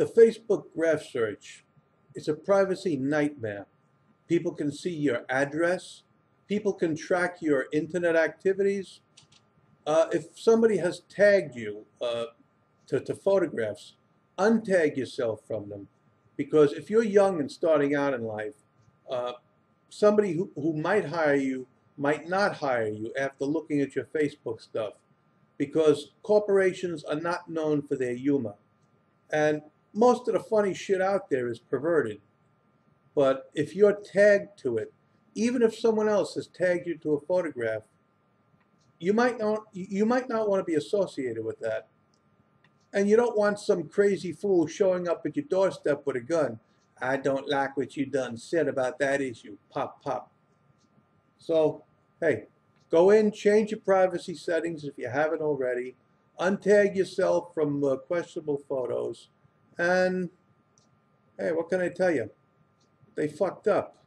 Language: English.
the Facebook graph search is a privacy nightmare. People can see your address. People can track your internet activities. Uh, if somebody has tagged you uh, to, to photographs, untag yourself from them. Because if you're young and starting out in life, uh, somebody who, who might hire you might not hire you after looking at your Facebook stuff because corporations are not known for their humor. And most of the funny shit out there is perverted. But if you're tagged to it, even if someone else has tagged you to a photograph, you might not you might not want to be associated with that. And you don't want some crazy fool showing up at your doorstep with a gun. I don't like what you done said about that issue. Pop, pop. So, hey, go in, change your privacy settings if you haven't already. Untag yourself from uh, questionable photos. And, hey, what can I tell you? They fucked up.